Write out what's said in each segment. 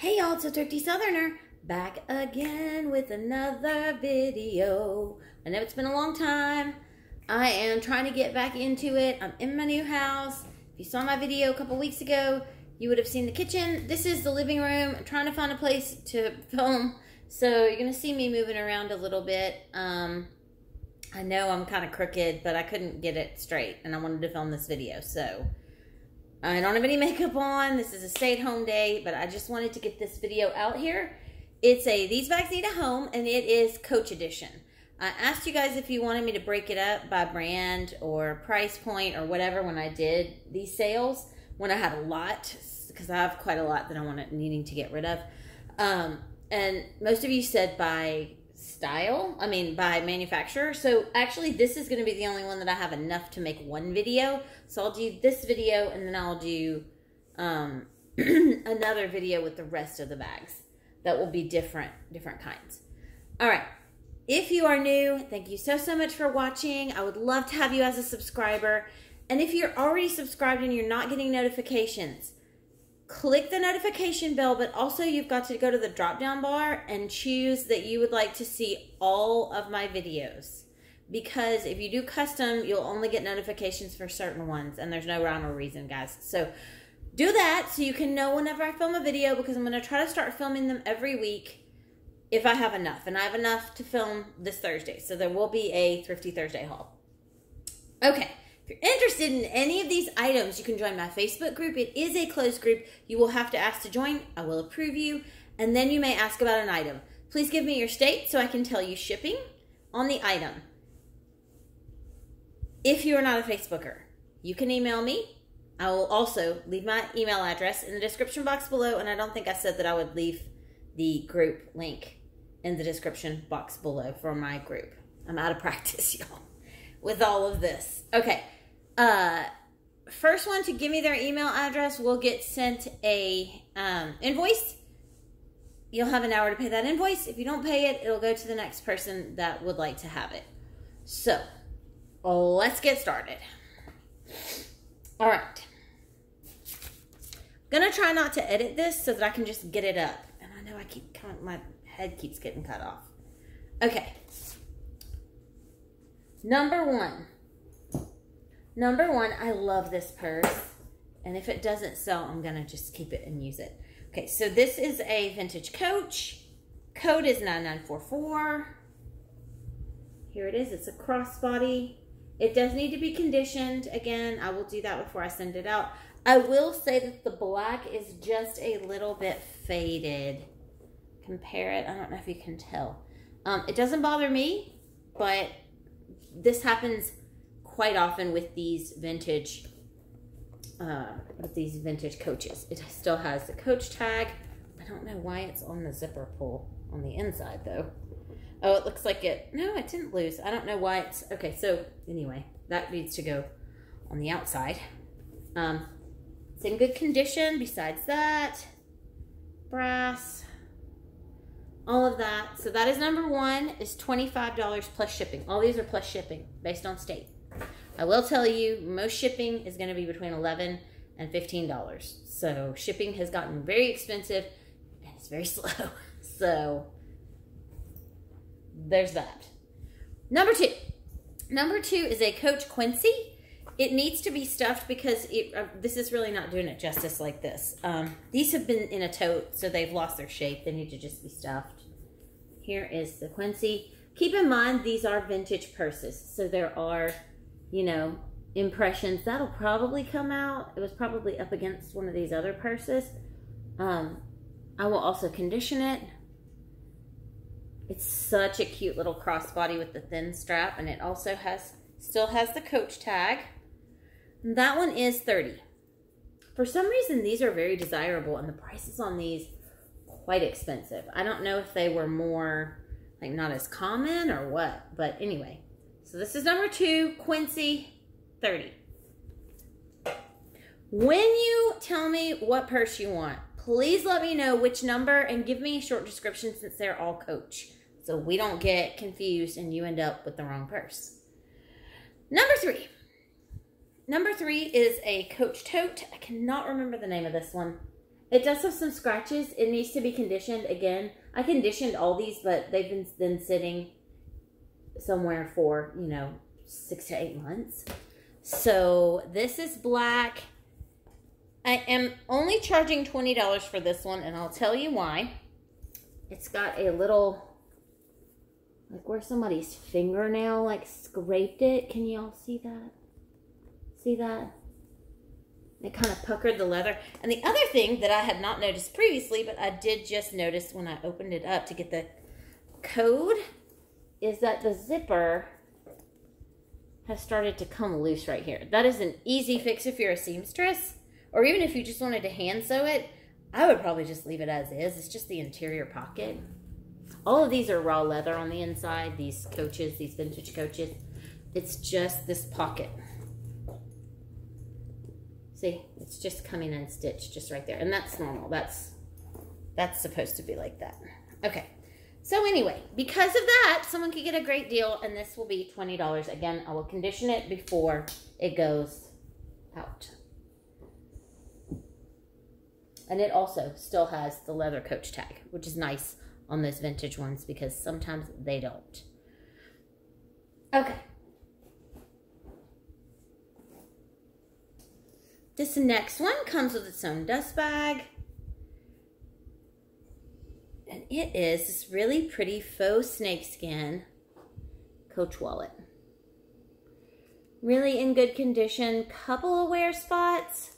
Hey y'all, it's a Thrifty Southerner back again with another video. I know it's been a long time. I am trying to get back into it. I'm in my new house. If you saw my video a couple weeks ago, you would have seen the kitchen. This is the living room. I'm trying to find a place to film. So you're going to see me moving around a little bit. Um, I know I'm kind of crooked, but I couldn't get it straight and I wanted to film this video. So I don't have any makeup on. This is a stay-at-home day, but I just wanted to get this video out here. It's a These Bags Need a Home, and it is Coach Edition. I asked you guys if you wanted me to break it up by brand or price point or whatever when I did these sales, when I had a lot, because I have quite a lot that I want needing to get rid of. Um, and most of you said by style, I mean by manufacturer. So actually this is going to be the only one that I have enough to make one video. So I'll do this video and then I'll do um, another video with the rest of the bags that will be different, different kinds. All right. If you are new, thank you so, so much for watching. I would love to have you as a subscriber. And if you're already subscribed and you're not getting notifications, click the notification bell, but also you've got to go to the drop down bar and choose that you would like to see all of my videos. Because if you do custom, you'll only get notifications for certain ones, and there's no rhyme or reason, guys. So do that so you can know whenever I film a video because I'm going to try to start filming them every week if I have enough. And I have enough to film this Thursday. So there will be a Thrifty Thursday haul. Okay you're interested in any of these items, you can join my Facebook group. It is a closed group. You will have to ask to join. I will approve you. And then you may ask about an item. Please give me your state so I can tell you shipping on the item. If you are not a Facebooker, you can email me. I will also leave my email address in the description box below. And I don't think I said that I would leave the group link in the description box below for my group. I'm out of practice, y'all, with all of this. Okay. Uh, first one to give me their email address will get sent a um, invoice. You'll have an hour to pay that invoice. If you don't pay it, it'll go to the next person that would like to have it. So, let's get started. All right. Gonna try not to edit this so that I can just get it up. And I know I keep, my head keeps getting cut off. Okay. Number one. Number one, I love this purse. And if it doesn't sell, I'm going to just keep it and use it. Okay, so this is a vintage coach. Code is 9944. Here it is. It's a crossbody. It does need to be conditioned. Again, I will do that before I send it out. I will say that the black is just a little bit faded. Compare it. I don't know if you can tell. Um, it doesn't bother me, but this happens quite often with these vintage uh, with these vintage coaches. It still has the coach tag. I don't know why it's on the zipper pull on the inside though. Oh, it looks like it. No, it didn't lose. I don't know why it's okay. So anyway, that needs to go on the outside. Um, it's in good condition. Besides that, brass, all of that. So that is number one. Is twenty five dollars plus shipping. All these are plus shipping based on state. I will tell you, most shipping is going to be between 11 and $15. So shipping has gotten very expensive and it's very slow. So there's that. Number two. Number two is a Coach Quincy. It needs to be stuffed because it, uh, this is really not doing it justice like this. Um, these have been in a tote, so they've lost their shape. They need to just be stuffed. Here is the Quincy. Keep in mind, these are vintage purses. So there are you know, impressions. That'll probably come out. It was probably up against one of these other purses. Um, I will also condition it. It's such a cute little crossbody with the thin strap, and it also has still has the coach tag. That one is 30 For some reason, these are very desirable, and the prices on these quite expensive. I don't know if they were more, like, not as common or what, but anyway, so this is number two, Quincy 30. When you tell me what purse you want, please let me know which number and give me a short description since they're all Coach. So we don't get confused and you end up with the wrong purse. Number three. Number three is a Coach tote. I cannot remember the name of this one. It does have some scratches. It needs to be conditioned again. I conditioned all these, but they've been sitting somewhere for, you know, six to eight months. So this is black. I am only charging $20 for this one, and I'll tell you why. It's got a little, like where somebody's fingernail like scraped it. Can you all see that? See that? It kind of puckered the leather. And the other thing that I had not noticed previously, but I did just notice when I opened it up to get the code, is that the zipper has started to come loose right here. That is an easy fix if you're a seamstress, or even if you just wanted to hand sew it. I would probably just leave it as is. It's just the interior pocket. All of these are raw leather on the inside, these coaches, these vintage coaches. It's just this pocket. See, it's just coming in stitched just right there. And that's normal. That's that's supposed to be like that. Okay. So anyway, because of that, someone could get a great deal, and this will be $20. Again, I will condition it before it goes out. And it also still has the leather coach tag, which is nice on those vintage ones because sometimes they don't. Okay. This next one comes with its own dust bag. And it is this really pretty faux snakeskin coach wallet. Really in good condition. Couple of wear spots,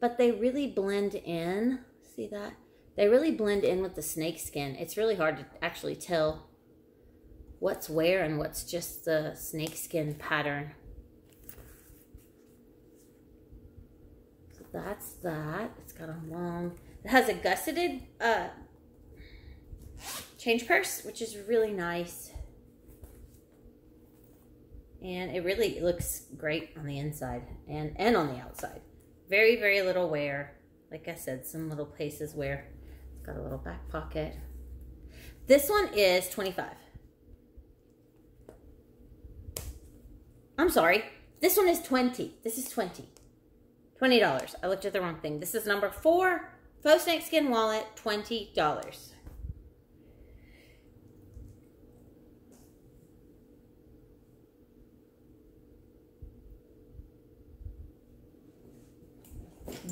but they really blend in. See that? They really blend in with the snakeskin. It's really hard to actually tell what's wear and what's just the snakeskin pattern. So that's that. It's got a long, it has a gusseted uh, change purse, which is really nice. And it really looks great on the inside and, and on the outside. Very, very little wear. Like I said, some little places where it's got a little back pocket. This one is 25. I'm sorry. This one is 20. This is 20. $20. I looked at the wrong thing. This is number four, faux snakeskin wallet, $20.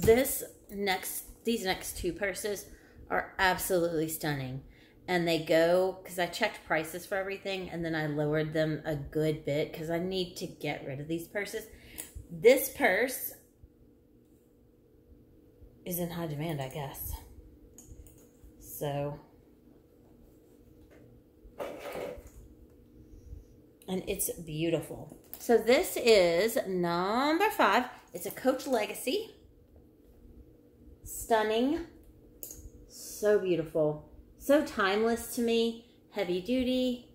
This next, these next two purses are absolutely stunning. And they go, because I checked prices for everything, and then I lowered them a good bit because I need to get rid of these purses. This purse is in high demand, I guess. So, and it's beautiful. So this is number five. It's a Coach Legacy. Stunning. So beautiful. So timeless to me. Heavy duty.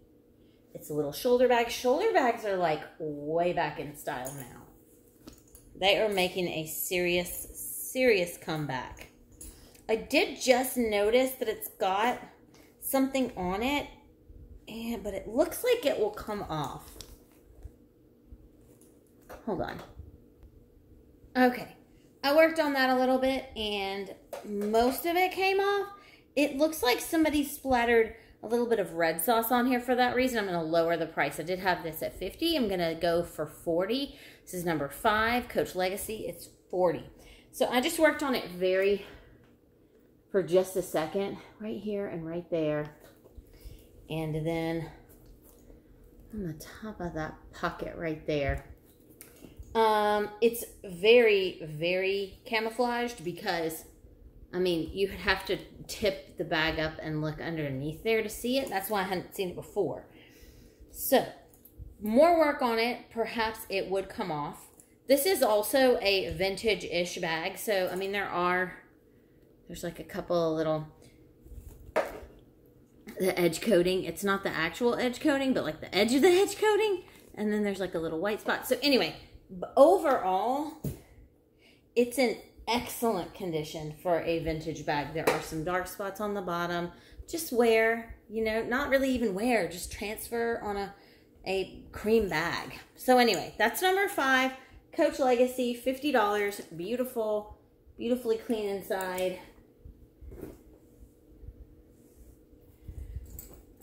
It's a little shoulder bag. Shoulder bags are like way back in style now. They are making a serious serious comeback. I did just notice that it's got something on it, and but it looks like it will come off. Hold on. Okay. I worked on that a little bit, and most of it came off. It looks like somebody splattered a little bit of red sauce on here for that reason. I'm going to lower the price. I did have this at 50. I'm going to go for 40. This is number five, Coach Legacy. It's 40. So I just worked on it very, for just a second, right here and right there. And then on the top of that pocket right there. Um, it's very, very camouflaged because, I mean, you have to tip the bag up and look underneath there to see it. That's why I hadn't seen it before. So, more work on it. Perhaps it would come off. This is also a vintage-ish bag. So, I mean, there are, there's like a couple little, the edge coating. It's not the actual edge coating, but like the edge of the edge coating. And then there's like a little white spot. So anyway, but overall, it's in excellent condition for a vintage bag. There are some dark spots on the bottom. Just wear, you know, not really even wear, just transfer on a, a cream bag. So anyway, that's number five. Coach Legacy, $50. Beautiful, beautifully clean inside.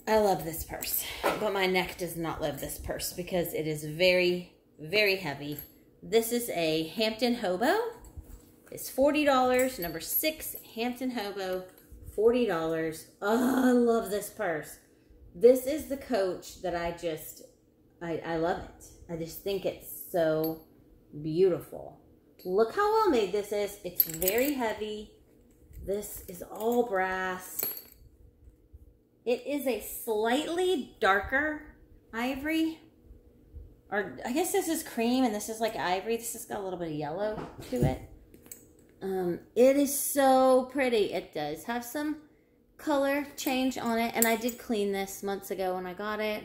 I love this purse, but my neck does not love this purse because it is very very heavy. This is a Hampton Hobo. It's $40. Number six, Hampton Hobo, $40. Oh, I love this purse. This is the coach that I just, I, I love it. I just think it's so beautiful. Look how well made this is. It's very heavy. This is all brass. It is a slightly darker ivory. Or I guess this is cream and this is like ivory. This has got a little bit of yellow to it. Um, it is so pretty. It does have some color change on it. And I did clean this months ago when I got it.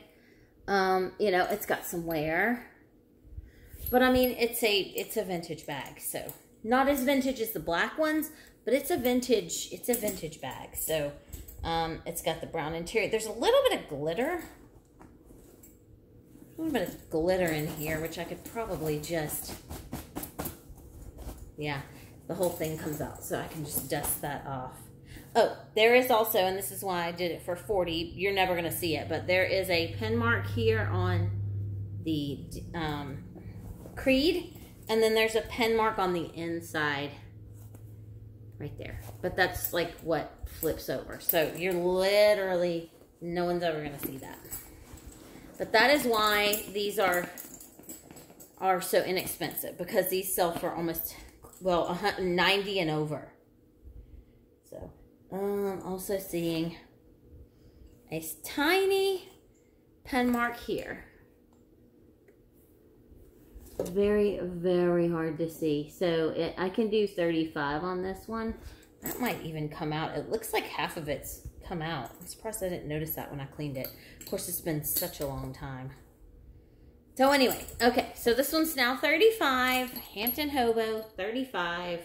Um, you know, it's got some wear. But I mean, it's a it's a vintage bag. So not as vintage as the black ones, but it's a vintage, it's a vintage bag. So um, it's got the brown interior. There's a little bit of glitter. A little bit of glitter in here, which I could probably just, yeah, the whole thing comes out. So I can just dust that off. Oh, there is also, and this is why I did it for 40. You're never going to see it, but there is a pen mark here on the um, Creed. And then there's a pen mark on the inside right there. But that's like what flips over. So you're literally, no one's ever going to see that. But that is why these are are so inexpensive because these sell for almost, well, 90 and over. So, um, also seeing a tiny pen mark here very, very hard to see. So it, I can do 35 on this one. That might even come out. It looks like half of it's come out. I'm surprised I didn't notice that when I cleaned it. Of course, it's been such a long time. So anyway, okay, so this one's now 35. Hampton Hobo, 35.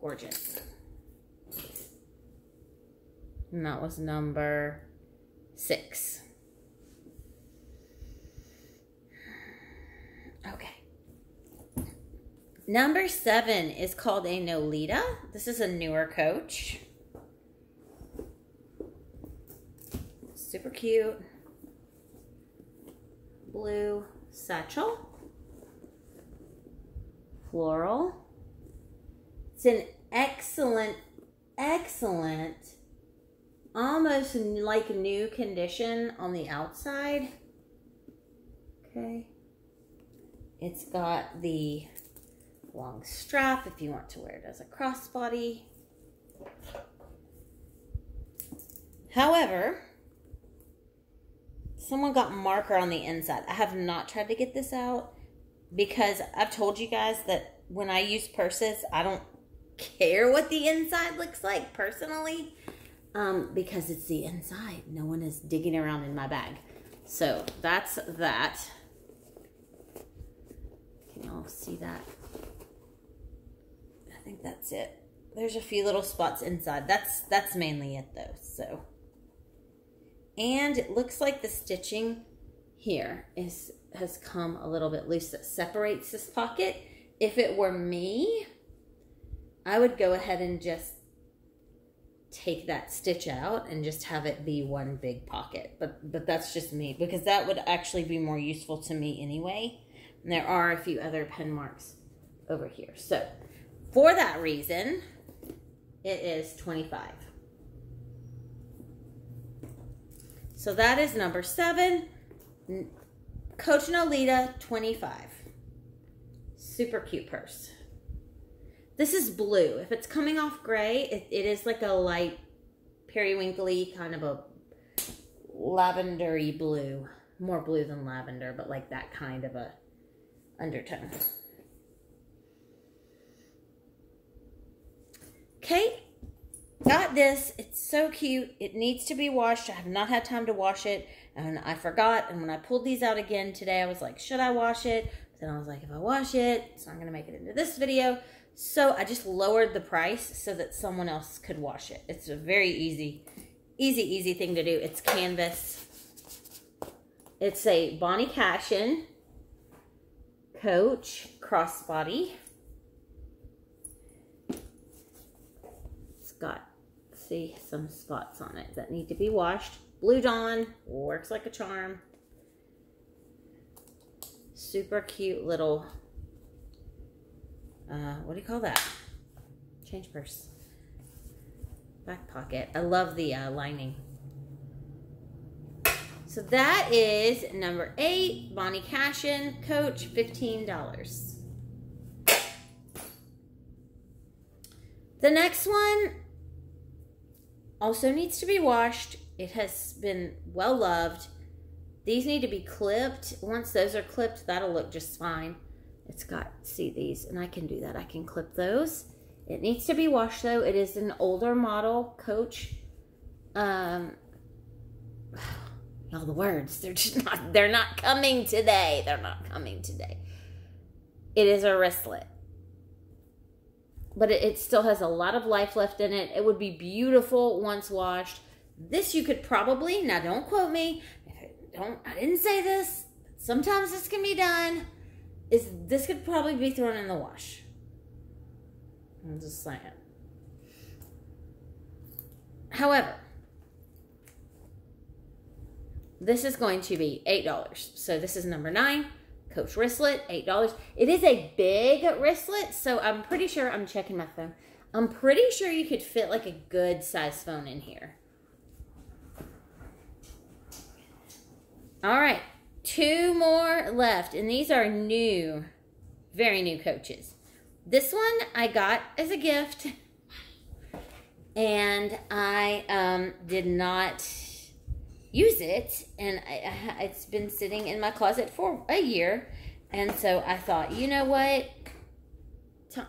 Gorgeous. And that was number six. Okay. Number seven is called a Nolita. This is a newer coach. Super cute. Blue satchel. Floral. It's an excellent, excellent, almost like new condition on the outside. Okay. It's got the long strap if you want to wear it as a crossbody. However, someone got marker on the inside. I have not tried to get this out because I've told you guys that when I use purses, I don't care what the inside looks like personally um, because it's the inside. No one is digging around in my bag. So that's that. Can y'all see that? I think that's it. There's a few little spots inside. That's that's mainly it though. So, and it looks like the stitching here is has come a little bit loose. That separates this pocket. If it were me, I would go ahead and just take that stitch out and just have it be one big pocket. But but that's just me because that would actually be more useful to me anyway. And there are a few other pen marks over here. So for that reason, it is 25. So that is number seven. Coach Nolita, 25. Super cute purse. This is blue. If it's coming off gray, it, it is like a light periwinkly kind of a lavendery blue. More blue than lavender, but like that kind of a undertone. Okay, got this. It's so cute. It needs to be washed. I have not had time to wash it, and I forgot. And when I pulled these out again today, I was like, should I wash it? But then I was like, if I wash it, it's not going to make it into this video. So I just lowered the price so that someone else could wash it. It's a very easy, easy, easy thing to do. It's canvas. It's a Bonnie Cashin Coach crossbody. It's got, see, some spots on it that need to be washed. Blue Dawn works like a charm. Super cute little, uh, what do you call that? Change purse. Back pocket. I love the uh, lining. So that is number eight, Bonnie Cashin, Coach, $15. The next one also needs to be washed. It has been well loved. These need to be clipped. Once those are clipped, that'll look just fine. It's got, see these, and I can do that. I can clip those. It needs to be washed though. It is an older model coach. Um, all the words, they're just not, they're not coming today. They're not coming today. It is a wristlet but it, it, still has a lot of life left in it. It would be beautiful once washed. This you could probably, now don't quote me, don't, I didn't say this. Sometimes this can be done. Is this could probably be thrown in the wash. I'm just saying. However, this is going to be $8. So this is number nine. Coach wristlet, $8. It is a big wristlet, so I'm pretty sure, I'm checking my phone. I'm pretty sure you could fit like a good size phone in here. All right, two more left, and these are new, very new coaches. This one I got as a gift, and I um, did not use it and I, it's been sitting in my closet for a year and so i thought you know what? To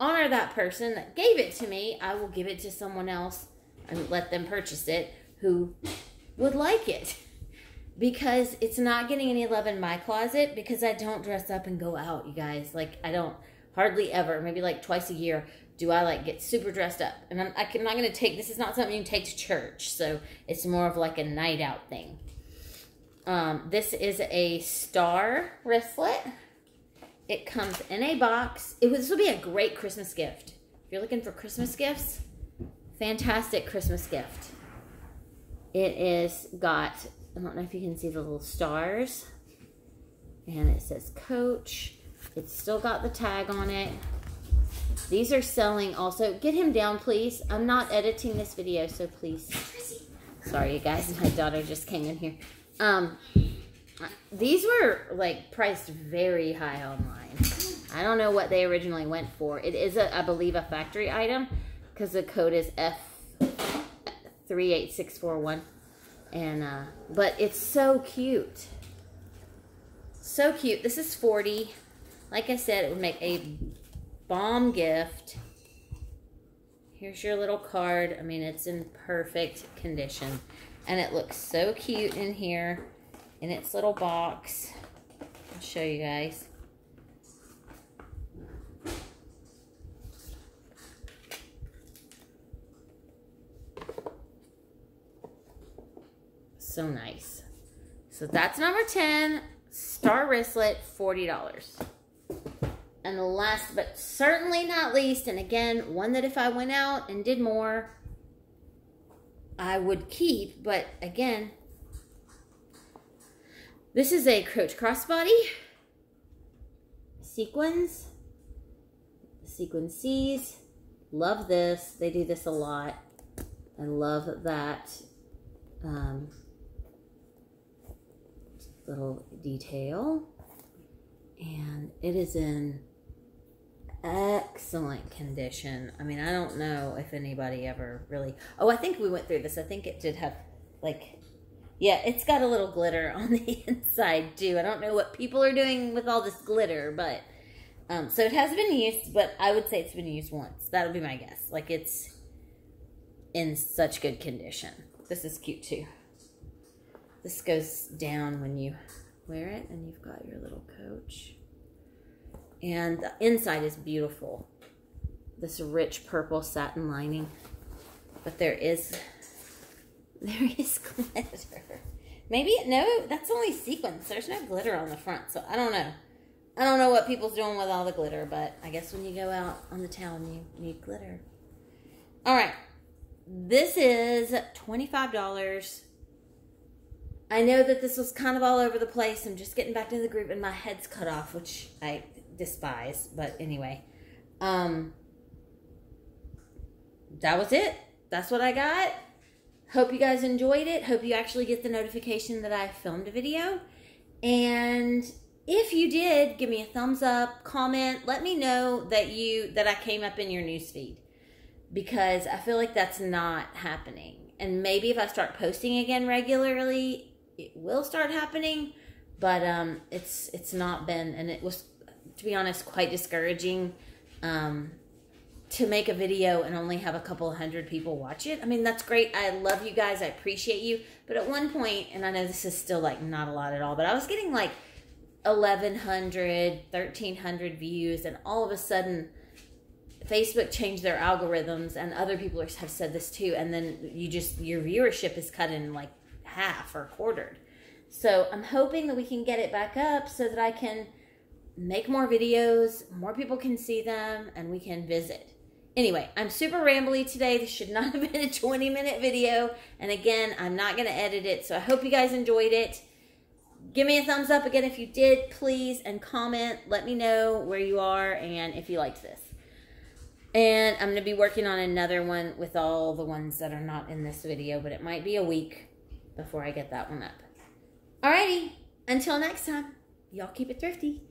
honor that person that gave it to me i will give it to someone else and let them purchase it who would like it. Because it's not getting any love in my closet because i don't dress up and go out you guys. Like i don't hardly ever maybe like twice a year do I like get super dressed up? And I'm, I'm not going to take, this is not something you take to church. So it's more of like a night out thing. Um, this is a star wristlet. It comes in a box. It this will be a great Christmas gift. If you're looking for Christmas gifts, fantastic Christmas gift. It is got, I don't know if you can see the little stars. And it says Coach. It's still got the tag on it. These are selling also. Get him down, please. I'm not editing this video, so please. Sorry, you guys. My daughter just came in here. Um, these were like priced very high online. I don't know what they originally went for. It is, a, I believe, a factory item because the code is F38641. And, uh, but it's so cute. So cute. This is 40. Like I said, it would make a bomb gift. Here's your little card. I mean, it's in perfect condition. And it looks so cute in here in its little box. I'll show you guys. So nice. So that's number 10. Star wristlet, $40. And the last but certainly not least, and again, one that if I went out and did more, I would keep, but again, this is a Coach Crossbody. Sequins. Sequin C's. Love this. They do this a lot. I love that um, little detail. And it is in excellent condition. I mean, I don't know if anybody ever really. Oh, I think we went through this. I think it did have, like, yeah, it's got a little glitter on the inside too. I don't know what people are doing with all this glitter, but um, so it has been used, but I would say it's been used once. That'll be my guess. Like it's in such good condition. This is cute too. This goes down when you wear it, and you've got your little coach and the inside is beautiful. This rich purple satin lining. But there is, there is glitter. Maybe, no, that's only sequins. There's no glitter on the front, so I don't know. I don't know what people's doing with all the glitter, but I guess when you go out on the town, you need glitter. All right. This is $25. I know that this was kind of all over the place. I'm just getting back to the group and my head's cut off, which I despise. But anyway, um, that was it. That's what I got. Hope you guys enjoyed it. Hope you actually get the notification that I filmed a video. And if you did, give me a thumbs up, comment, let me know that you that I came up in your newsfeed because I feel like that's not happening. And maybe if I start posting again regularly, it will start happening, but um it's it's not been and it was to be honest quite discouraging um to make a video and only have a couple hundred people watch it. I mean, that's great. I love you guys. I appreciate you. But at one point, and I know this is still like not a lot at all, but I was getting like 1100, 1300 views, and all of a sudden, Facebook changed their algorithms, and other people have said this too. And then you just, your viewership is cut in like half or quartered. So I'm hoping that we can get it back up so that I can make more videos, more people can see them, and we can visit. Anyway, I'm super rambly today. This should not have been a 20 minute video. And again, I'm not going to edit it. So I hope you guys enjoyed it. Give me a thumbs up again if you did, please, and comment. Let me know where you are and if you liked this. And I'm going to be working on another one with all the ones that are not in this video, but it might be a week before I get that one up. Alrighty, until next time, y'all keep it thrifty.